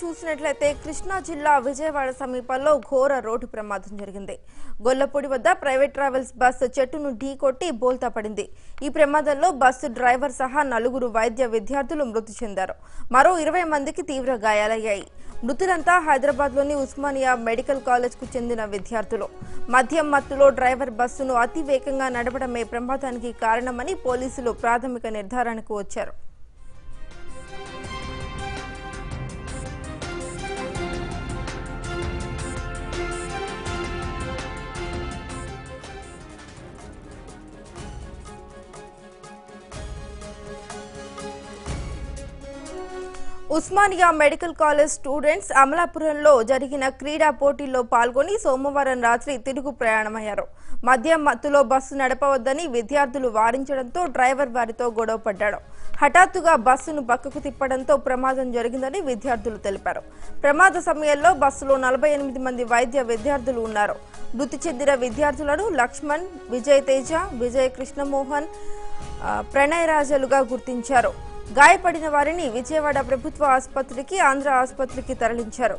చూసినట్లయితే కృష్ణా జిల్లా విజయవాడ సమీపంలో ఘోర రోడ్డు ప్రమాదం జరిగింది. గొల్లపూడి వద్ద ప్రైవేట్ ట్రావెల్స్ బస్సు చెట్టును ఢీకొట్టి బోల్తా పడింది. ఈ ప్రమాదంలో బస్సు డ్రైవర్ సహా నలుగురు వైద్య విద్యార్థులు మృతి చెందారు. మరో ఇరవై మందికి తీవ్ర గాయాలయ్యాయి. మృతులంతా హైదరాబాద్లోని ఉస్మానియా మెడికల్ కాలేజ్కు చెందిన విద్యార్థులు. మద్యం మత్తులో డ్రైవర్ బస్సును అతి వేగంగా నడపడమే ప్రమాదానికి కారణమని పోలీసులు ప్రాథమిక నిర్ధారణకు వచ్చారు. ఉస్మానియా మెడికల్ కాలేజ్ స్టూడెంట్స్ అమలాపురంలో జరిగిన క్రీడా పోటీల్లో పాల్గొని సోమవారం రాత్రి తిరుగు ప్రయాణమయ్యారు. మద్యం మత్తులో బస్సు నడపవద్దని విద్యార్థులు వారించడంతో డ్రైవర్ వారితో గొడవ పడ్డాడు. హఠాత్తుగా బస్సును పక్కకు తిప్పడంతో ప్రమాదం జరిగిందని విద్యార్థులు తెలిపారు. ప్రమాద సమయంలో బస్సులో నలభై ఎనిమిది మంది వైద్య విద్యార్థులు ఉన్నారు. మృతి చెందిన విద్యార్థులను లక్ష్మణ్ విజయ్ తేజ విజయ్ కృష్ణమోహన్ ప్రణయరాజలుగా గుర్తించారు. గాయపడిన వారిని విజయవాడ ప్రభుత్వ ఆసుపత్రికి ఆంధ్ర ఆసుపత్రికి తరలించారు.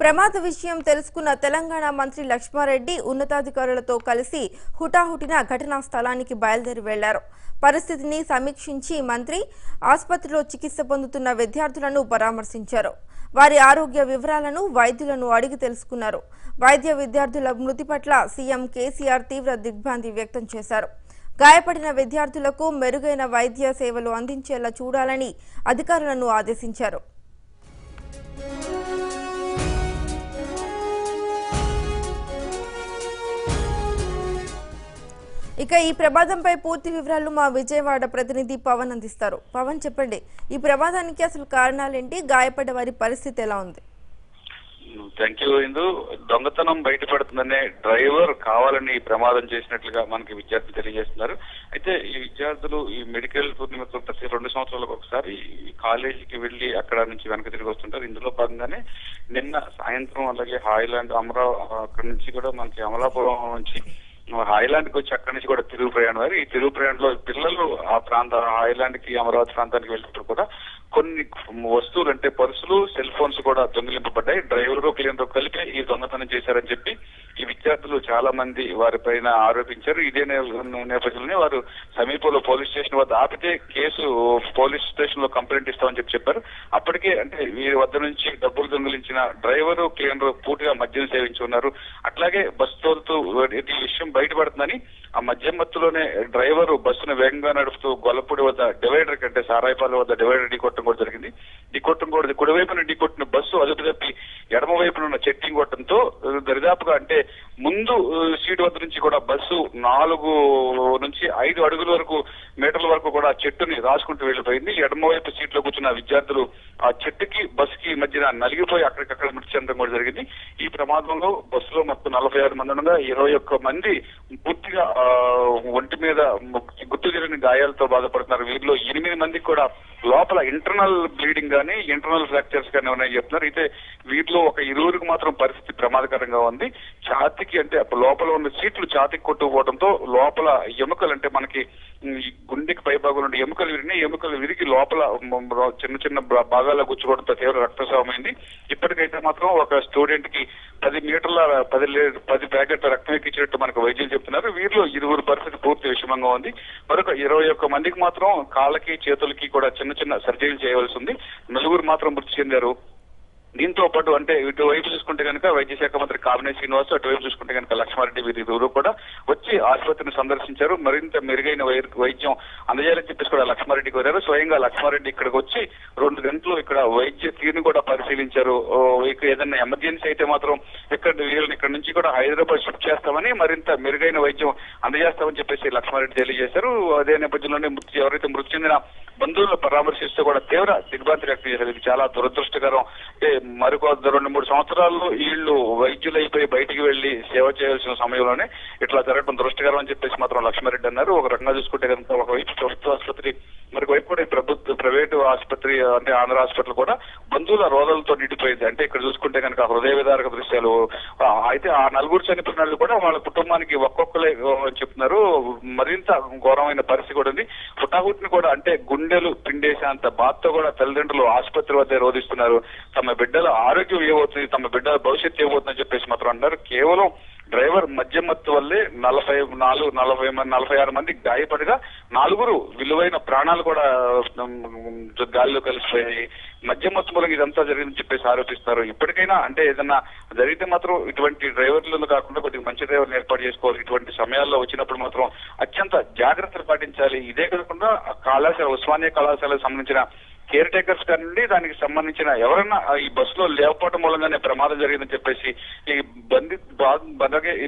ప్రమాద విషయం తెలుసుకున్న తెలంగాణ మంత్రి లక్ష్మారెడ్డి ఉన్నతాధికారులతో కలిసి హుటాహుటిన ఘటనా స్థలానికి బయలుదేరి వెళ్ళారు. పరిస్థితిని సమీక్షించి మంత్రి ఆసుపత్రిలో చికిత్స పొందుతున్న విద్యార్థులను పరామర్శించారు. వారి ఆరోగ్య వివరాలను వైద్యులను అడిగి తెలుసుకున్నారు. వైద్య విద్యార్థుల మృతి పట్ల సీఎం కేసీఆర్ తీవ్ర దిగ్భ్రాంతి వ్యక్తం చేశారు. గాయపడిన విద్యార్థులకు మెరుగైన వైద్య సేవలు అందించేలా చూడాలని అధికారులను ఆదేశించారు. ఇక ఈ ప్రమాదంపై పూర్తి వివరాలు మా విజయవాడ ప్రతినిధి పవన్ అందిస్తారు. పవన్ చెప్పండి ఈ ప్రమాదానికి అసలు కారణాలేంటి? గాయపడ్డ వారి పరిస్థితి ఎలా ఉంది? Thank you Indu. దొంగతనం బయటపడుతుందనే డ్రైవర్ కావాలని ఈ ప్రమాదం చేసినట్లుగా మనకి విద్యార్థులు తెలియజేస్తున్నారు. అయితే ఈ విద్యార్థులు ఈ మెడికల్ పూర్ణిమతో ప్రతి రెండు సంవత్సరాలకు ఒకసారి కాలేజీకి వెళ్ళి అక్కడ నుంచి వెనక తిరిగి వస్తుంటారు. ఇందులో భాగంగానే నిన్న సాయంత్రం అలాగే హాయిలాండ్ అమరా అక్కడ నుంచి కూడా మనకి అమలాపురం నుంచి కి వచ్చి అక్కడి నుంచి కూడా తిరుగు ప్రయాణం. వారు ఈ తిరుగు ప్రయాణంలో పిల్లలు ఆ ప్రాంత ఐలాండ్కి అమరావతి ప్రాంతానికి వెళ్ళినప్పుడు కూడా కొన్ని వస్తువులు అంటే పర్సులు సెల్ ఫోన్స్ కూడా దొంగిలింపబడ్డాయి. డ్రైవర్ క్లీనర్ కలిపి ఈ దొంగతనం చేశారని చెప్పి ఈ విద్యార్థులు చాలా మంది వారిపైన ఆరోపించారు. ఇదే నేపథ్యంలోనే వారు సమీపంలో పోలీస్ స్టేషన్ వద్ద ఆపితే కేసు పోలీస్ స్టేషన్లో కంప్లైంట్ ఇస్తామని చెప్పి చెప్పారు. అప్పటికే అంటే వీరి వద్ద నుంచి డబ్బులు దొంగిలించిన డ్రైవరు క్లీనర్ పూర్తిగా మద్యం సేవించి ఉన్నారు. అట్లాగే బస్సు తోలుతూ ఈ విషయం బయటపడుతుందని ఆ మధ్య మత్తులోనే డ్రైవరు బస్సును వేగంగా నడుపుతూ గొల్లపూడి వద్ద డివైడర్ కంటే సారాయిపాలెం వద్ద డివైడర్ ఢీకొట్టడం కూడా జరిగింది. ఢీకొట్టడం కూడా కుడివైపున ఢీకొట్టిన బస్సు అదుపు తప్పి ఎడమ వైపున ఉన్న చెట్టింగ్ కొట్టడంతో దరిదాపుగా అంటే ముందు సీటు వద్ద నుంచి కూడా బస్సు నాలుగు నుంచి ఐదు అడుగుల వరకు మీటర్ల వరకు కూడా చెట్టుని రాసుకుంటూ వెళ్ళిపోయింది. ఎడమవైపు సీట్లో కూర్చున్న విద్యార్థులు ఆ చెట్టుకి బస్సుకి మధ్యన నలిగిపోయి అక్కడికక్కడ మృతి చెందడం కూడా జరిగింది. ఈ ప్రమాదంలో బస్సులో మొత్తం నలభై ఆరు మంది ఉండగా ఇరవై ఒక్క మంది పూర్తిగా ఒంటి మీద గుర్తు తెలియని గాయాలతో బాధపడుతున్నారు. వీరిలో ఎనిమిది మందికి కూడా లోపల ఇంటర్నల్ బ్లీడింగ్ కానీ ఇంటర్నల్ ఫ్రాక్చర్స్ కానీ ఉన్నాయని చెప్తున్నారు. అయితే వీటిలో ఒక ఇరువురికి మాత్రం పరిస్థితి ప్రమాదకరంగా ఉంది. ఛాతికి అంటే లోపల ఉన్న సీట్లు ఛాతికి కొట్టుకుపోవడంతో లోపల ఎముకలు అంటే మనకి గుండెకి పైభాగం ఉండే ఎముకలు విరిగి ఎముకలు విరిగి లోపల చిన్న చిన్న భాగాల్లో గుచ్చుకోవడంతో తీవ్ర రక్తస్రావమైంది ఇప్పటికైతే మాత్రం ఒక స్టూడెంట్కి పది మీటర్ల పది పది ప్యాకెట్ల రక్తం ఎక్కించినట్టు మనకు వైద్యులు చెప్తున్నారు. వీరిలో ఇరువురు పరిస్థితి పూర్తి విషమంగా ఉంది. మరొక ఇరవై ఒక్క మందికి మాత్రం కాళ్ళకి చేతులకి కూడా చిన్న చిన్న సర్జరీలు చేయవలసి ఉంది. నలుగురు మాత్రం మృతి చెందారు. దీంతో పాటు అంటే ఇటువైపు చూసుకుంటే కనుక వైద్య శాఖ మంత్రి కామినేని శ్రీనివాస్ అటువైపు చూసుకుంటే కనుక లక్ష్మారెడ్డి వీరిరువురు కూడా వచ్చి ఆసుపత్రిని సందర్శించారు. మరింత మెరుగైన వైద్యం అందజేయాలని చెప్పేసి కూడా లక్ష్మారెడ్డి కోరారు. స్వయంగా లక్ష్మారెడ్డి ఇక్కడికి వచ్చి రెండు గంటలు ఇక్కడ వైద్య తీరుని కూడా పరిశీలించారు. ఏదైనా ఎమర్జెన్సీ అయితే మాత్రం ఇక్కడ వీళ్ళని ఇక్కడ నుంచి కూడా హైదరాబాద్ షిఫ్ట్ చేస్తామని మరింత మెరుగైన వైద్యం అందజేస్తామని చెప్పేసి లక్ష్మారెడ్డి తెలియజేశారు. అదే నేపథ్యంలోనే మృతి ఎవరైతే మృతి చెందిన బంధువులను పరామర్శిస్తూ కూడా తీవ్ర దిగ్భ్రాంతి వ్యక్తం చేశారు. ఇది చాలా దురదృష్టకరం. అంటే మరొక రెండు మూడు సంవత్సరాల్లో వీళ్ళు వైద్యులైపోయి బయటికి వెళ్ళి సేవ చేయాల్సిన సమయంలోనే ఇట్లా జరగడం దురదృష్టకరం అని చెప్పేసి మాత్రం లక్ష్మారెడ్డి అన్నారు. ఒక రకంగా చూసుకుంటే కనుక ఒకవైపు ప్రభుత్వ ఆసుపత్రి మరివైపు కూడా ఈ ప్రభుత్వ ప్రైవేటు ఆసుపత్రి అంటే ఆంధ్ర హాస్పిటల్ కూడా బంధువుల రోదలతో నిండిపోయింది. అంటే ఇక్కడ చూసుకుంటే కనుక హృదయ విదారక దృశ్యాలు అయితే ఆ నలుగురు చనిపోయిన వాళ్ళు కూడా వాళ్ళ కుటుంబానికి ఒక్కొక్కలే చెప్తున్నారు. మరింత ఘోరమైన పరిస్థితి కూడా ఉంది. హుటాహుటిని కూడా అంటే గుండెలు పిండేసేంత బాధతో కూడా తల్లిదండ్రులు ఆసుపత్రి వద్ద రోధిస్తున్నారు. తమ బిడ్డల ఆరోగ్యం ఏమవుతుంది? తమ బిడ్డల భవిష్యత్తు ఏమవుతుందని చెప్పేసి మాత్రం అంటారు కేవలం డ్రైవర్ మద్యమత్తు వల్లే నలభై నాలుగు నలభై నలభై ఆరు మంది గాయపడగా నాలుగురు విలువైన ప్రాణాలు కూడా గాలిలో కలిసిపోయాయి. మద్యమత్తు మూలంగా ఇదంతా జరిగిందని చెప్పేసి ఆరోపిస్తారు ఇప్పటికైనా అంటే ఏదన్నా జరిగితే మాత్రం ఇటువంటి డ్రైవర్లను కాకుండా కొద్దిగా మంచి డ్రైవర్లు ఏర్పాటు చేసుకోవాలి. ఇటువంటి సమయాల్లో వచ్చినప్పుడు మాత్రం అత్యంత జాగ్రత్తలు పాటించాలి. ఇదే కాకుండా కళాశాల ఉస్మానియా కళాశాలకు సంబంధించిన కేర్ టేకర్స్ కానివ్వండి దానికి సంబంధించిన ఎవరైనా ఈ ఈ బస్సులో లేకపోవడం మూలంగానే ప్రమాదం జరిగిందని చెప్పేసి ఈ బంది బా-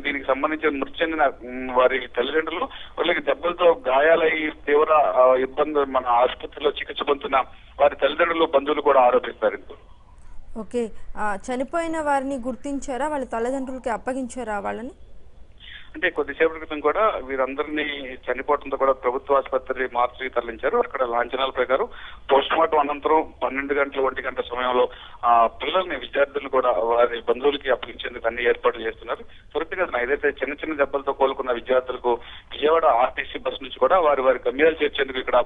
దీనికి సంబంధించిన మృతి చెందిన వారి తల్లిదండ్రులు వాళ్ళకి దెబ్బలతో గాయాలయ్యి తీవ్ర ఇబ్బంది ఇబ్బందులు మన ఆసుపత్రిలో చికిత్స పొందుతున్న వారి తల్లిదండ్రులు బంధువులు కూడా ఆరోపిస్తారు ఓకే. చనిపోయిన వారిని గుర్తించారా? వాళ్ళ తల్లిదండ్రులకి అప్పగించారా వాళ్ళని? అంటే కొద్దిసేపటి క్రితం కూడా వీరందరినీ చనిపోవడంతో కూడా ప్రభుత్వ ఆసుపత్రి మార్చి తరలించారు. అక్కడ లాంఛనాల ప్రకారం పోస్ట్ మార్టం అనంతరం పన్నెండు గంటల ఒంటి గంట సమయంలో ఆ పిల్లల్ని విద్యార్థులు కూడా వారి బంధువులకి అప్పగించేందుకు అన్ని ఏర్పాట్లు చేస్తున్నారు. త్వరితగతిన ఏదైతే చిన్న చిన్న దెబ్బలతో కోలుకున్న విద్యార్థులకు విజయవాడ ఆర్టీసీ బస్ నుంచి కూడా వారి వారి గమ్యాలు చేర్చేందుకు ఇక్కడ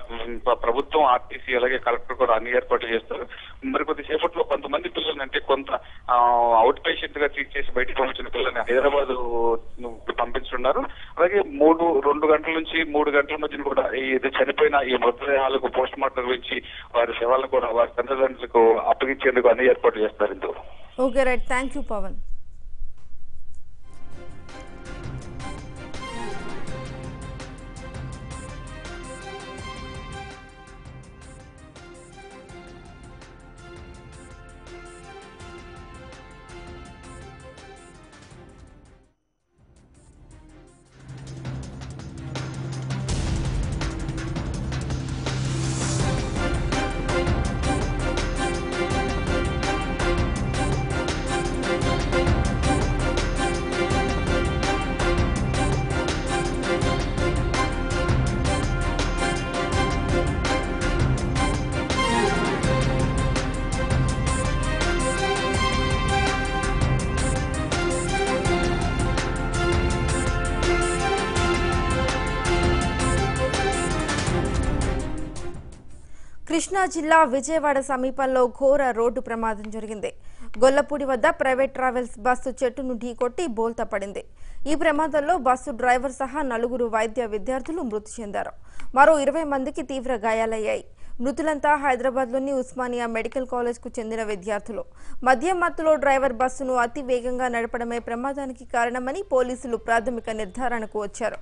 ప్రభుత్వం ఆర్టీసీ అలాగే కలెక్టర్ కూడా అన్ని ఏర్పాట్లు చేస్తారు. మరి కొద్దిసేపట్లో కొంతమంది పిల్లల్ని అంటే కొంత అవుట్ పేషెంట్గా ట్రీట్ చేసి బయటకు పంపించిన పిల్లల్ని హైదరాబాద్ పంపించున్నారు. అలాగే మూడు రెండు గంటల నుంచి మూడు గంటల మధ్యన కూడా ఈ ఇది చనిపోయిన ఈ మృతదేహాలకు పోస్ట్ మార్టం గురించి వారి శవాలను కూడా వారి తల్లిదండ్రులకు అప్పగించేందుకు అన్ని ఏర్పాట్లు చేస్తారు ఇందుకు okay right thank you Pavan Krishna జిల్లా విజయవాడ సమీపంలో ఘోర రోడ్డు ప్రమాదం జరిగింది. గొల్లపూడి వద్ద ప్రైవేట్ ట్రావెల్స్ బస్సు చెట్టును ఢీకొట్టి బోల్తా పడింది. ఈ ప్రమాదంలో బస్సు డ్రైవర్ సహా నలుగురు వైద్య విద్యార్థులు మృతి చెందారు. మరో ఇరవై మందికి తీవ్ర గాయాలయ్యాయి. మృతులంతా హైదరాబాద్లోని ఉస్మానియా మెడికల్ కాలేజ్కు చెందిన విద్యార్థులు. మద్యం మత్తులో డ్రైవర్ బస్సును అతి వేగంగా నడపడమే ప్రమాదానికి కారణమని పోలీసులు ప్రాథమిక నిర్ధారణకు వచ్చారు.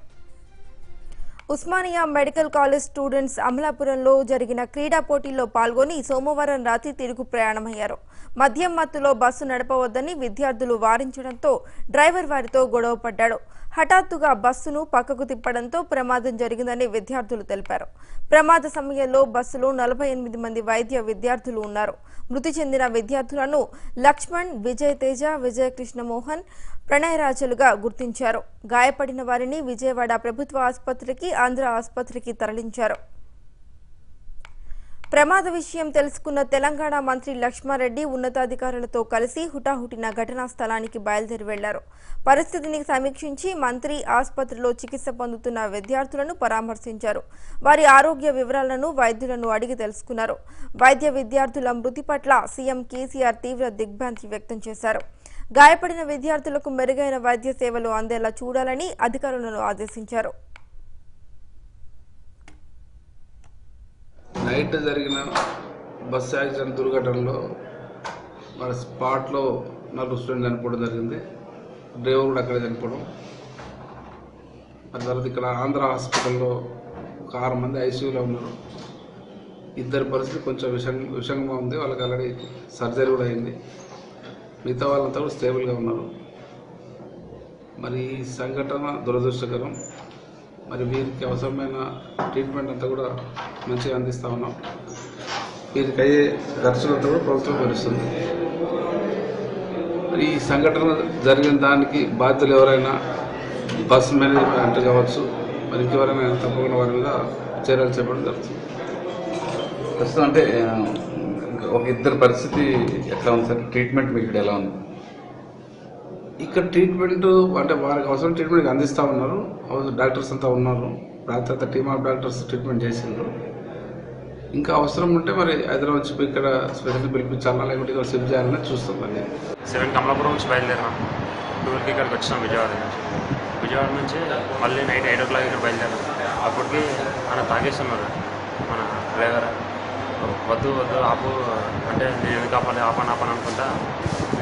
ఉస్మానియా మెడికల్ కాలేజ్ స్టూడెంట్స్ అమలాపురంలో జరిగిన క్రీడా పోటీల్లో పాల్గొని సోమవారం రాత్రి తిరుగు ప్రయాణమయ్యారు. మద్యం మత్తులో బస్సు నడపవద్దని విద్యార్థులు వారించడంతో డ్రైవర్ వారితో గొడవ పడ్డాడు హఠాత్తుగా బస్సును పక్కకు తిప్పడంతో ప్రమాదం జరిగిందని విద్యార్థులు తెలిపారు. ప్రమాద సమయంలో బస్సులో నలభై ఎనిమిది మంది వైద్య విద్యార్థులు ఉన్నారు. మృతి చెందిన విద్యార్థులను లక్ష్మణ్ విజయ్ తేజ విజయ కృష్ణమోహన్ ప్రణయరాజులుగా గుర్తించారు. గాయపడిన వారిని విజయవాడ ప్రభుత్వ ఆసుపత్రికి ఆంధ్ర ఆసుపత్రికి తరలించారు. ప్రమాద విషయం తెలుసుకున్న తెలంగాణ మంత్రి లక్ష్మారెడ్డి ఉన్నతాధికారులతో కలిసి హుటాహుటిన ఘటనా స్థలానికి బయలుదేరి వెళ్ళారు. పరిస్థితిని సమీక్షించి మంత్రి ఆసుపత్రిలో చికిత్స పొందుతున్న విద్యార్థులను పరామర్శించారు. వారి ఆరోగ్య వివరాలను వైద్యులను అడిగి తెలుసుకున్నారు. వైద్య విద్యార్థుల మృతి పట్ల సీఎం కేసీఆర్ తీవ్ర దిగ్భ్రాంతి వ్యక్తం చేశారు. గాయపడిన విద్యార్థులకు మెరుగైన వైద్య సేవలు అందేలా చూడాలని అధికారులను ఆదేశించారు. నైట్ జరిగిన బస్ యాక్సిడెంట్ దుర్ఘటనలో మన స్పాట్లో నలుగురు స్టూడెంట్ చనిపోవడం జరిగింది. డ్రైవర్ కూడా అక్కడే చనిపోవడం. మరి తర్వాత ఇక్కడ ఆంధ్ర హాస్పిటల్లో ఒక ఆరు మంది ఐసీయూలో ఉన్నారు. ఇద్దరి పరిస్థితి కొంచెం విషం విషంగా ఉంది. వాళ్ళకి ఆల్రెడీ సర్జరీ కూడా అయింది. మిగతా వాళ్ళంతా కూడా స్టేబుల్గా ఉన్నారు. మరి ఈ సంఘటన దురదృష్టకరం. మరి వీరికి అవసరమైన ట్రీట్మెంట్ అంతా కూడా మంచిగా అందిస్తా ఉన్నాం. వీరికి అయ్యే ఖర్చులంతా కూడా ప్రభుత్వం భరిస్తుంది ఈ సంఘటన జరిగిన దానికి బాధ్యులు ఎవరైనా బస్ మేనేజ్మెంట్ కావచ్చు మరి ఇంకెవరైనా తప్పకుండా వారి మీద చర్యలు చేపట్టడం జరుగుతుంది. ప్రస్తుతం అంటే ఒక ఇద్దరు పరిస్థితి ఎట్లా ఉంది సార్? ట్రీట్మెంట్ మీకు ఇక్కడ ఎలా ఉంది? ఇక్కడ ట్రీట్మెంట్ అంటే వారికి అవసరం ట్రీట్మెంట్ అందిస్తూ ఉన్నారు. డాక్టర్స్ అంతా ఉన్నారు. రాత్రి టీమ్ ఆఫ్ డాక్టర్స్ ట్రీట్మెంట్ చేసిండ్రు. ఇంకా అవసరం ఉంటే మరి హైదరాబాద్ చెప్పి ఇక్కడ స్పెషల్ పిలిపించాలా లేకుంటే ఇక్కడ షిఫ్ట్ చేయాలని చూస్తాం మరి సెవెన్ కమలాపురం నుంచి బయలుదేరాం. టూర్కి ఇక్కడికి వచ్చినాం విజయవాడ నుంచి. విజయవాడ నుంచి మళ్ళీ నైట్ ఎయిట్ ఓ క్లాక్ ఇక్కడ బయలుదేరాం. అప్పటికి మన తాగేస్తున్నారు మన డ్రైవర్. వద్దు వద్దు ఆపు. అంటే నేను ఎందుకు ఆపాలి ఆపని ఆపని అనుకుంటా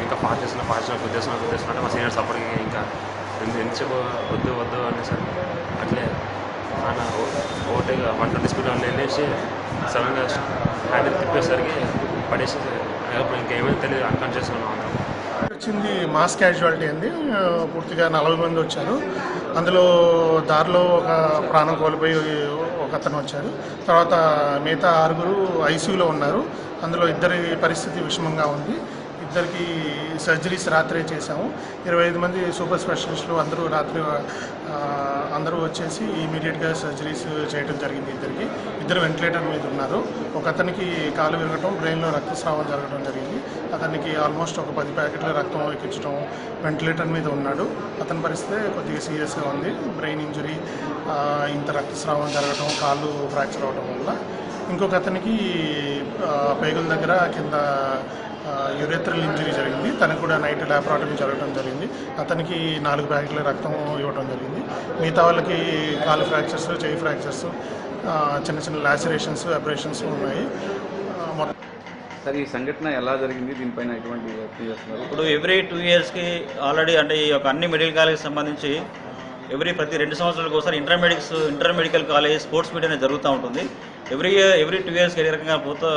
ఇంకా పాస్ చేస్తున్నా పాస్ చేసిన ఉద్దేశం గుద్దేస్తున్నా అంటే మా సీనియర్స్ అప్పటికి ఇంకా ఎందుకు వద్దు వద్దు అనేసరికి అట్లే ఆయన ఓవర్టేక్ వన్ ట్వంటీ స్పీడ్ వెళ్ళేసి సడన్గా హ్యాండిల్ తిప్పేసరికి పడేసి ఇంకేమైనా తెలియదు అన్కాన్షియస్ ఉన్నాను వచ్చింది మాస్ క్యాజువాలిటీ అండి. పూర్తిగా నలభై మంది వచ్చారు. అందులో దారిలో ఒక ప్రాణం కోల్పోయి ఒక అతను వచ్చారు. తర్వాత మిగతా ఆరుగురు ఐసీయూలో ఉన్నారు. అందులో ఇద్దరి పరిస్థితి విషమంగా ఉంది. ఇద్దరికి సర్జరీస్ రాత్రే చేశాము. ఇరవై ఐదు మంది సూపర్ స్పెషలిస్టులు అందరూ రాత్రి అందరూ వచ్చేసి ఇమీడియట్గా సర్జరీస్ చేయడం జరిగింది ఇద్దరికి. ఇద్దరు వెంటిలేటర్ మీద ఉన్నారు. ఒక అతనికి కాలు విరగటం బ్రెయిన్లో రక్తస్రావం జరగడం జరిగింది. అతనికి ఆల్మోస్ట్ ఒక పది ప్యాకెట్ల రక్తం ఎక్కించడం వెంటిలేటర్ మీద ఉన్నాడు. అతని పరిస్థితి కొద్దిగా సీరియస్గా ఉంది. బ్రెయిన్ ఇంజరీ ఇంత రక్తస్రావం జరగటం కాళ్ళు ఫ్రాక్చర్ అవడం వల్ల. ఇంకొక అతనికి పేగుల దగ్గర కింద యురేత్రల్ ఇంజరీ జరిగింది. తనకు కూడా నైట్ ల్యాబొరేటరీ జరగడం జరిగింది. అతనికి నాలుగు ప్యాకెట్ల రక్తం ఇవ్వడం జరిగింది. మిగతా వాళ్ళకి కాలు ఫ్రాక్చర్స్ చెయ్యి ఫ్రాక్చర్స్ చిన్న చిన్న లాసరేషన్స్ అపరేషన్స్ ఉన్నాయి. సార్ ఈ సంఘటన ఎలా జరిగింది? దీనిపైన ఎటువంటి వ్యక్తం చేస్తున్నారు? ఇప్పుడు ఎవ్రీ టూ ఇయర్స్కి ఆల్రెడీ అంటే ఈ యొక్క అన్ని మెడికల్ కాలేజ్ సంబంధించి ఎవ్రీ ప్రతి రెండు సంవత్సరాలకు ఒకసారి intermediates inter medical college sports meet అనేది జరుగుతూ ఉంటుంది. ఎవ్రీ ఇయర్ ఎవ్రీ టూ ఇయర్స్కి ఏ రకంగా పోతే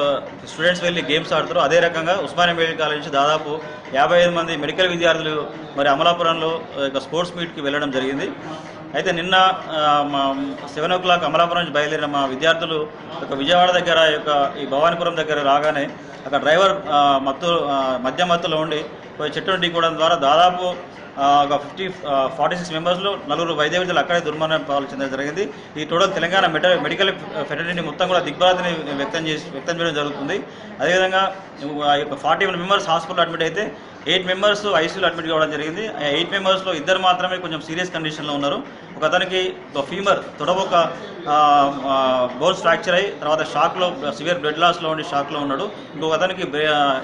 స్టూడెంట్స్ వెళ్ళి గేమ్స్ ఆడతారో అదే రకంగా ఉస్మానియా మెడికల్ కాలేజ్ నుంచి దాదాపు యాభై ఐదు మంది మెడికల్ విద్యార్థులు మరి అమలాపురంలో ఒక స్పోర్ట్స్ మీట్కి వెళ్ళడం జరిగింది. అయితే నిన్న మా సెవెన్ ఓ క్లాక్ అమలాపురం నుంచి బయలుదేరిన మా విద్యార్థులు ఒక విజయవాడ దగ్గర యొక్క ఈ భవానీపురం దగ్గర రాగానే అక్కడ డ్రైవర్ మత్తు మధ్య మత్తులో ఉండి చెట్టును ఢీకోవడం ద్వారా దాదాపు ఒక ఫిఫ్టీ ఫార్టీ సిక్స్ మెంబర్స్లో నలుగురు వైద్య విద్యలు అక్కడే దుర్మరణం పాలు చెందడం జరిగింది. ఈ టోటల్ తెలంగాణ మెడ మెడికల్ ఫెడరేషన్ మొత్తం కూడా దిగ్భ్రాంతిని వ్యక్తం చేసి వ్యక్తం చేయడం జరుగుతుంది. అదేవిధంగా forty one members hospital admit అయితే ఎయిట్ మెంబర్స్ ఐసీయూలో అడ్మిట్ కావడం జరిగింది. ఎయిట్ మెంబర్స్లో ఇద్దరు మాత్రమే కొంచెం సీరియస్ కండిషన్లో ఉన్నారు. ఒక అతనికి ఒక ఫీమర్ తొడవొక బోన్స్ ఫ్రాక్చర్ అయ్యి తర్వాత షాక్లో సివియర్ బ్లడ్ లాస్లో ఉండి షాక్లో ఉన్నాడు. ఇంకొక అతనికి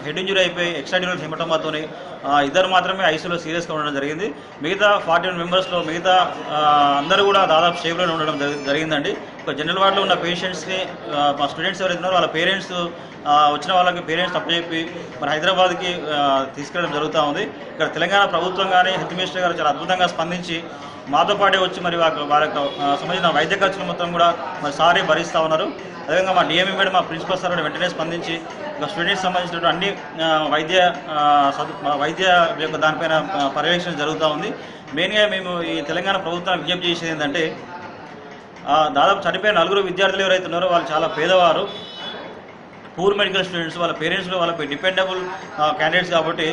హెడ్ ఇంజురీ అయిపోయి ఎక్స్ట్రాడ్యూరల్ హెమటమాతోని ఇద్దరు మాత్రమే ఐసీయూలో సీరియస్గా ఉండడం జరిగింది. మిగతా ఫార్టీ వన్ మెంబర్స్లో మిగతా అందరూ కూడా దాదాపు స్టేబుల్గా ఉండడం జరిగిందండి. ఒక జనరల్ వార్డులో ఉన్న పేషెంట్స్ని మా స్టూడెంట్స్ ఎవరైతే ఉన్నారో వాళ్ళ పేరెంట్స్ వచ్చిన వాళ్ళకి పేరెంట్స్ చెప్పి మరి హైదరాబాద్కి తీసుకెళ్ళడం జరుగుతూ ఉంది. ఇక్కడ తెలంగాణ ప్రభుత్వం కానీ హెల్త్ మినిస్టర్ గారు చాలా అద్భుతంగా స్పందించి మాతో పాటే వచ్చి మరి వాళ్ళ వారికి సంబంధించిన వైద్య ఖర్చులు మొత్తం కూడా మరి సారీ భరిస్తూ ఉన్నారు. అదేవిధంగా మా డిఎంఈ మేడం మా ప్రిన్సిపల్ సార్ వెంటనే స్పందించి స్టూడెంట్స్ సంబంధించినటువంటి అన్ని వైద్య సదు వైద్య యొక్క దానిపైన పర్యవేక్షణ జరుగుతూ ఉంది. మెయిన్గా మేము ఈ తెలంగాణ ప్రభుత్వం విజ్ఞప్తి చేసేది ఏంటంటే దాదాపు చనిపోయిన నలుగురు విద్యార్థులు ఎవరైతే ఉన్నారో వాళ్ళు చాలా పేదవారు. పూర్ మెడికల్ స్టూడెంట్స్ వాళ్ళ పేరెంట్స్ వాళ్ళపై డిపెండబుల్ క్యాండిడేట్స్ కాబట్టి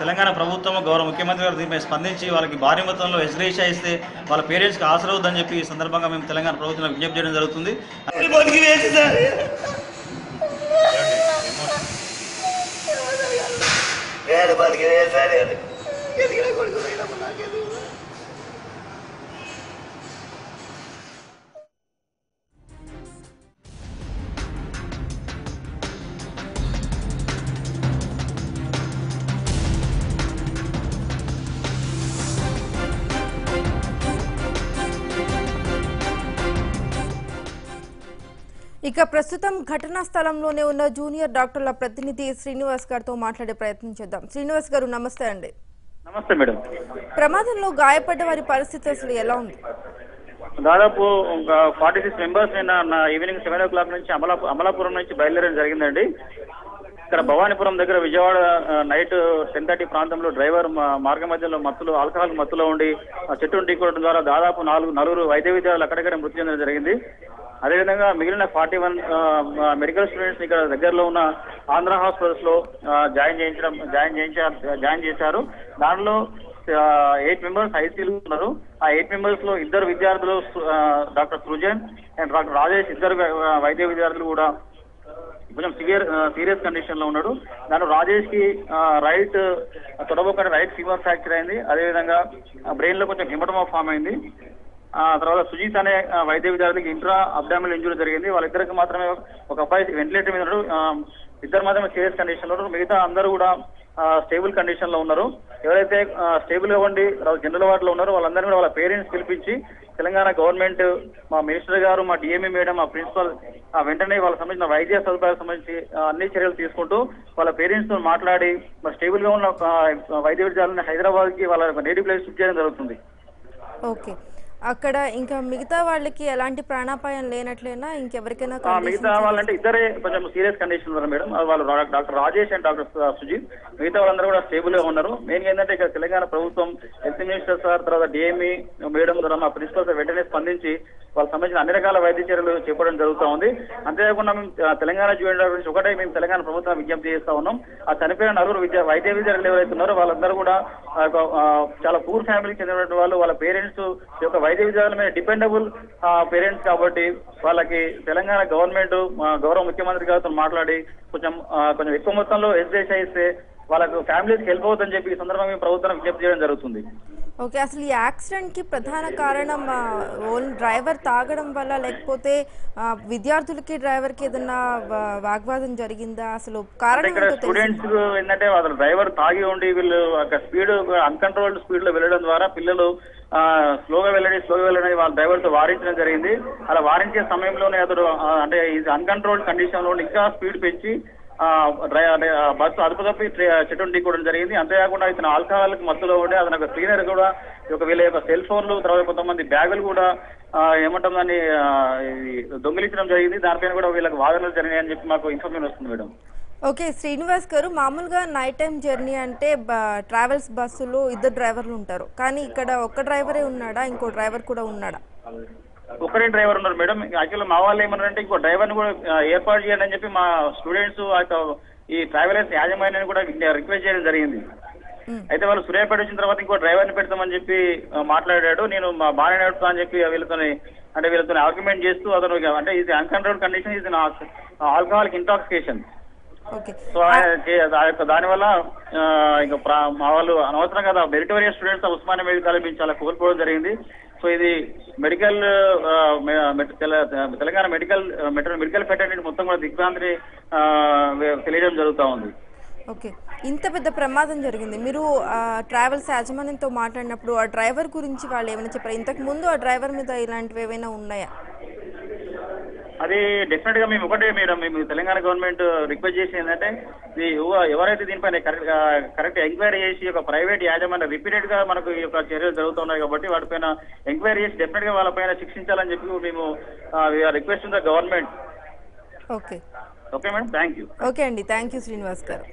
తెలంగాణ ప్రభుత్వం గౌరవ ముఖ్యమంత్రి గారు దీనిపై స్పందించి వాళ్ళకి భారీ మొత్తంలో హెచ్చరిక ఇస్తే వాళ్ళ పేరెంట్స్కి ఆసరవుద్దని చెప్పి ఈ సందర్భంగా మేము తెలంగాణ ప్రభుత్వం విజ్ఞప్తి చేయడం జరుగుతుంది. Gel bak gel gel ఇక ప్రస్తుతం ఘటనా స్థలంలోనే ఉన్న జూనియర్ డాక్టర్ల ప్రతినిధి శ్రీనివాస్ గారితో మాట్లాడే ప్రయత్నం చేద్దాం. శ్రీనివాస్ గారు నమస్తే అండి. నమస్తే మేడం. ప్రమాదంలో గాయపడ్డ వారి పరిస్థితి అసలు ఎలా ఉంది? దాదాపు ఫార్టీ సిక్స్ మెంబర్స్ నిన్న ఈవినింగ్ సెవెన్ ఓ క్లాక్ నుంచి అమలా అమలాపురం నుంచి బయలుదేరడం జరిగిందండి. ఇక్కడ భవానీపురం దగ్గర విజయవాడ నైట్ టెన్ థర్టీ ప్రాంతంలో డ్రైవర్ మార్గ మధ్యలో మత్తులో ఆల్కహాల్ మత్తులో ఉండి చెట్టును ఢీకొట్టడం ద్వారా దాదాపు నాలుగు నలుగురు వైద్య విద్యార్థులు అక్కడక్కడ మృతి చెందడం జరిగింది. అదేవిధంగా మిగిలిన ఫార్టీ వన్ మెడికల్ స్టూడెంట్స్ ఇక్కడ దగ్గరలో ఉన్న ఆంధ్ర హాస్పిటల్స్లో జాయిన్ చేయించడం జాయిన్ చేయించారు జాయిన్ చేశారు. దానిలో ఎయిట్ మెంబర్స్ ఐసీలు ఉన్నారు. ఆ ఎయిట్ మెంబర్స్లో ఇద్దరు విద్యార్థులు doctor Srujan and doctor Rajesh ఇద్దరు వైద్య విద్యార్థులు కూడా కొంచెం సివియర్ సీరియస్ కండిషన్లో ఉన్నాడు. దాంట్లో రాజేష్కి రైట్ తొడబొక్కటి రైట్ ఫీవర్ ఫ్రాక్చర్ అయింది. అదేవిధంగా బ్రెయిన్లో కొంచెం హిమటమా ఫామ్ అయింది. ఆ తర్వాత సుజీత్ అనే వైద్య విద్యార్థికి ఇంట్రా అబ్డామిల్ ఇంజురీ జరిగింది. వాళ్ళిద్దరికి మాత్రమే ఒక అబ్బాయి వెంటిలేటర్ మీద ఉన్నాడు. ఇద్దరు మాత్రమే సీరియస్ కండిషన్లో ఉన్నారు. మిగతా అందరూ కూడా స్టేబుల్ కండిషన్లో ఉన్నారు. ఎవరైతే స్టేబుల్గా ఉండి జనరల్ వార్డులో ఉన్నారో వాళ్ళందరూ కూడా వాళ్ళ పేరెంట్స్ పిలిపించి తెలంగాణ గవర్నమెంట్ మా మినిస్టర్ గారు మా డిఎంఈ మేడం మా ప్రిన్సిపల్ ఆ, వెంటనే వాళ్ళకి సంబంధించిన వైద్య సదుపాయాలకు సంబంధించి అన్ని చర్యలు తీసుకుంటూ వాళ్ళ పేరెంట్స్తో మాట్లాడి మరి స్టేబుల్గా ఉన్న వైద్య విద్యాలయాన్ని హైదరాబాద్కి వాళ్ళ నేటివ్ ప్లేస్ షిఫ్ట్ చేయడం జరుగుతుంది. ఓకే. అక్కడ ఇంకా మిగతా వాళ్ళకి ఎలాంటి ప్రాణాపాయం లేనట్లేనా? ఇంకెవరికైనా మిగతా వాళ్ళంటే ఇద్దరే కొంచెం సీరియస్ కండిషన్ ఉన్నారు మేడం. వాళ్ళు doctor Rajesh and doctor Sujith. మిగతా వాళ్ళందరూ కూడా స్టేబుల్గా ఉన్నారు. మెయిన్గా ఏంటంటే ఇక్కడ తెలంగాణ ప్రభుత్వం హెల్త్ మినిస్టర్ సార్ తర్వాత డిఎంఈ మేడం ద్వారా మా ప్రిన్సిపల్ సార్ వెంటనే స్పందించి వాళ్ళకి సంబంధించిన అన్ని రకాల వైద్య చర్యలు చేపట్టడం జరుగుతూ ఉంది. అంతేకాకుండా మేము తెలంగాణ జూనియర్ గురించి ఒకటే మేము తెలంగాణ ప్రభుత్వం విజ్ఞప్తి చేస్తా ఉన్నాం. ఆ చనిపోయిన నలుగురు విద్య వైద్య విద్యార్థులు ఎవరైతే ఉన్నారో వాళ్ళందరూ కూడా చాలా పూర్ ఫ్యామిలీకి చెందినటువంటి వాళ్ళు వాళ్ళ పేరెంట్స్ యొక్క వైద్య విద్యాలయం మీద డిపెండబుల్ పేరెంట్స్ కాబట్టి వాళ్ళకి తెలంగాణ గవర్నమెంట్ గౌరవ ముఖ్యమంత్రి గారితో మాట్లాడి కొంచెం కొంచెం ఎక్కువ మొత్తంలో ఎస్డేషన్ ఇస్తే వాళ్ళకు ఫ్యామిలీస్కి హెల్ప్ అవుతుందని చెప్పి ఈ సందర్భంగా మేము ప్రభుత్వం విజ్ఞప్తి చేయడం జరుగుతుంది ఓకే అసలు ఈ యాక్సిడెంట్కి ప్రధాన కారణం ఆ, ఓన్లీ డ్రైవర్ తాగడం వల్ల లేకపోతే విద్యార్థులకి డ్రైవర్కి ఏదైనా వా- వాగ్వాదం జరిగిందా అసలు కారణం ఇక్కడ? స్టూడెంట్స్ ఏంటంటే వాళ్ళ డ్రైవర్ తాగి ఉండి వీళ్ళు స్పీడ్ అన్కంట్రోల్డ్ స్పీడ్లో వెళ్ళడం ద్వారా పిల్లలు స్లోగా వెళ్ళండి స్లోగా వెళ్ళండి వాళ్ళ డ్రైవర్తో వారించడం జరిగింది. అలా వారించే సమయంలోనే అతడు అంటే ఇది అన్కంట్రోల్డ్ కండిషన్లో ఇంకా స్పీడ్ పెంచి ఆ, డ్రై బస్సు అదుపు తప్పి ట్రే- ఢీకోవడం జరిగింది. అంతేకాకుండా ఇతను ఆల్కహాల్ మత్తులో ఉండి అతని యొక్క క్లీనర్ కూడా ఒక వీళ్ళ యొక్క సెల్ ఫోన్లు తర్వాత కొంతమంది బ్యాగులు కూడా ఏమంటాం దాన్ని దొంగిలించడం జరిగింది. దానిపైన కూడా వీళ్ళకి వాదనలు జరిగాయని చెప్పి మాకు ఇన్ఫర్మేషన్ వస్తుంది మేడం. ఓకే శ్రీనివాస్ గారు మామూలుగా నైట్ టైం జర్నీ అంటే ట్రావెల్స్ బస్సులో ఇద్దరు డ్రైవర్లు ఉంటారు. కానీ ఇక్కడ ఒక్క డ్రైవరే ఉన్నాడా? ఇంకో డ్రైవర్ కూడా ఉన్నాడా? ఒకరే డ్రైవర్ ఉన్నారు మేడం. యాక్చువల్లీ మా వాళ్ళు ఏమన్నారంటే ఇంకో డ్రైవర్ కూడా ఏర్పాటు చేయండి అని చెప్పి మా స్టూడెంట్స్ ఈ ట్రావెలర్స్ యాజమాన్యాన్ని కూడా రిక్వెస్ట్ చేయడం జరిగింది. అయితే వాళ్ళు సూర్యాపేట వచ్చిన తర్వాత ఇంకో డ్రైవర్ని పెడతామని చెప్పి మాట్లాడాడు. నేను మా బాగానే నడుపుతా అని చెప్పి వీళ్ళతో అంటే వీళ్ళతో ఆర్గ్యుమెంట్ చేస్తూ అతను అంటే ఇది అన్కంట్రోల్ కండిషన్ ఇది ఆల్కహాలిక్ ఇంటాక్సికేషన్ సో దానివల్ల ఇంకా మా వాళ్ళు అనవసరం కదా meritorious students Osmania medical college నుంచి చాలా కోల్పోవడం జరిగింది. సో ఇది medical Telangana medical medical fraternity మొత్తం కూడా దిగ్భ్రాంతిని తెలియజేయడం జరుగుతూ ఉంది. ఓకే. ఇంత పెద్ద ప్రమాదం జరిగింది. మీరు ట్రావెల్స్ యాజమాన్యంతో మాట్లాడినప్పుడు ఆ డ్రైవర్ గురించి వాళ్ళు ఏమైనా చెప్పారు? ఇంతకు ముందు ఆ డ్రైవర్ మీద ఇలాంటివి ఏమైనా ఉన్నాయా? అది డెఫినెట్గా మేము ఒకటే మేడం. మేము తెలంగాణ గవర్నమెంట్ రిక్వెస్ట్ చేసి ఏంటంటే ఎవరైతే దీనిపైన కరెక్ట్ ఎంక్వైరీ చేసి ఒక ప్రైవేట్ యాజమాన్యం రిపీటెడ్గా మనకు ఈ యొక్క చర్యలు జరుగుతున్నాయి కాబట్టి వాటిపైన ఎంక్వైరీ చేసి డెఫినెట్గా వాళ్ళపైన శిక్షించాలని చెప్పి మేము request the government okay okay madam thank you okay అండి. Thank you Srinivas garu.